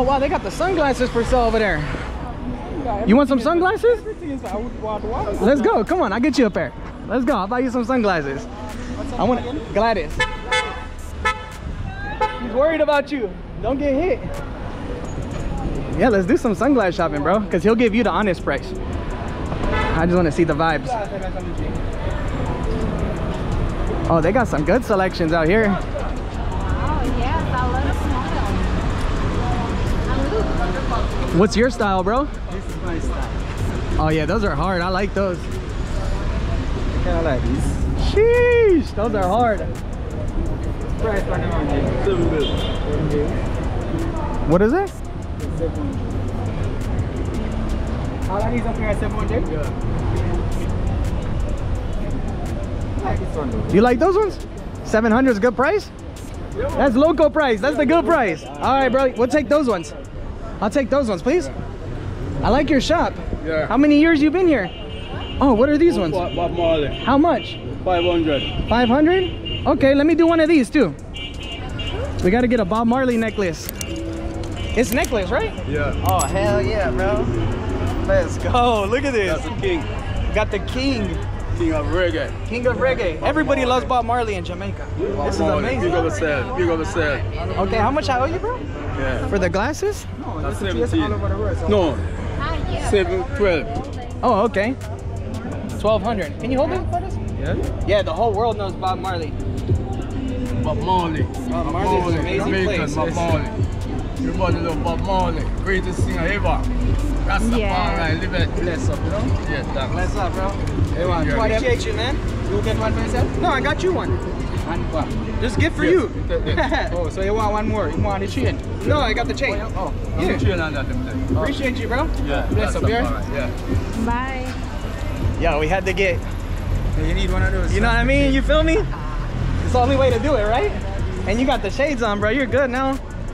Oh wow, they got the sunglasses for sale over there. You want some sunglasses? Let's go. Come on, I'll get you a pair. Let's go. I'll buy you some sunglasses. I want Gladys. He's worried about you. Don't get hit. Yeah, let's do some sunglass shopping, bro. Because he'll give you the honest price. I just want to see the vibes. Oh, they got some good selections out here. Oh, yes, I love smile. What's your style, bro? This is my style. Oh yeah, those are hard. I like those. I kind of like these. Sheesh, those are hard. Price on the money. Seven bills. What is it? Seven. All of up here are 700? Yeah. Like this one. You like those ones? 700 is a good price? That's local price. That's the good price. All right, bro. We'll take those ones. I'll take those ones, please. I like your shop. Yeah. How many years you been here? Oh, what are these ones? Bob Marley. How much? 500. 500? Okay, let me do one of these too. We got to get a Bob Marley necklace. It's necklace, right? Yeah. Oh, hell yeah, bro. Let's go. Look at this. That's the king. Got the king. King of reggae. King of reggae. Everybody loves Bob Marley in Jamaica. This is amazing. Big amazing. up yourself. Big up yourself. Okay, how much I owe you, bro? Yeah. For the glasses? That's 17. No, Ah, 7, 12. Oh, okay. 1200. Can you hold it for us? Yeah? Yeah, the whole world knows Bob Marley. Bob Marley. Bob Marley is an amazing Jamaican place. Bob Marley. Everybody love Bob Marley. Greatest singer ever. That's the Yeah. power I live it. Bless up, you know? Yeah, thanks. What's up, bro? Hey, one. You want them? Appreciate you, man. You get one for yourself? No, I got you one. One for. Just gift for Yes, you. take oh, so you want one more? You want the chain? No, I got the chain. Oh, Yeah. Oh, yeah. chain on that. them there. Appreciate you, bro. Yeah, Bless that's up the here. Yeah. Bye. Yeah, we had to get. You need one of those. You know uh, what I mean? You feel me? It's the only way to do it, right? And you got the shades on, bro. You're good now.